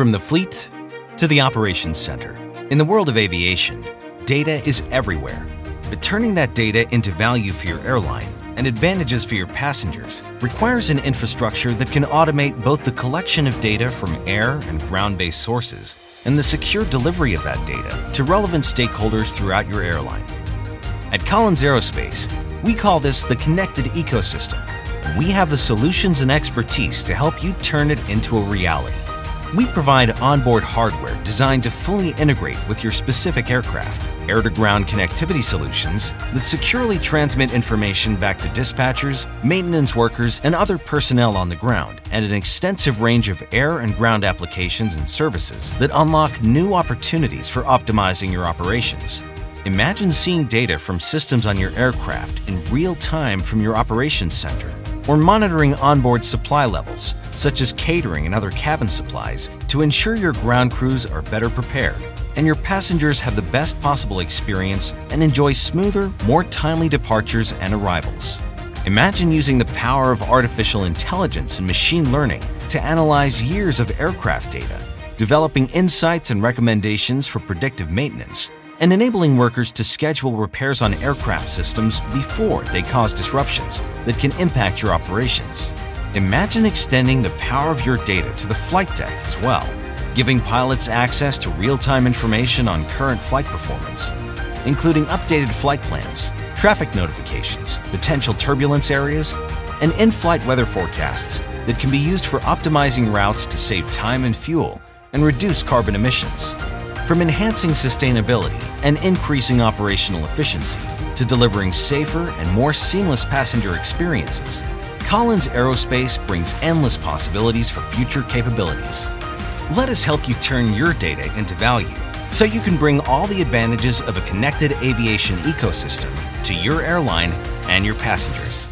From the fleet to the operations center, in the world of aviation, data is everywhere. But turning that data into value for your airline and advantages for your passengers requires an infrastructure that can automate both the collection of data from air and ground-based sources and the secure delivery of that data to relevant stakeholders throughout your airline. At Collins Aerospace, we call this the connected ecosystem, and we have the solutions and expertise to help you turn it into a reality. We provide onboard hardware designed to fully integrate with your specific aircraft, air-to-ground connectivity solutions that securely transmit information back to dispatchers, maintenance workers, and other personnel on the ground, and an extensive range of air and ground applications and services that unlock new opportunities for optimizing your operations. Imagine seeing data from systems on your aircraft in real time from your operations center, or monitoring onboard supply levels, such as catering and other cabin supplies, to ensure your ground crews are better prepared and your passengers have the best possible experience and enjoy smoother, more timely departures and arrivals. Imagine using the power of artificial intelligence and machine learning to analyze years of aircraft data, developing insights and recommendations for predictive maintenance, and enabling workers to schedule repairs on aircraft systems before they cause disruptions that can impact your operations. Imagine extending the power of your data to the flight deck as well, giving pilots access to real-time information on current flight performance, including updated flight plans, traffic notifications, potential turbulence areas, and in-flight weather forecasts that can be used for optimizing routes to save time and fuel and reduce carbon emissions. From enhancing sustainability and increasing operational efficiency to delivering safer and more seamless passenger experiences, Collins Aerospace brings endless possibilities for future capabilities. Let us help you turn your data into value so you can bring all the advantages of a connected aviation ecosystem to your airline and your passengers.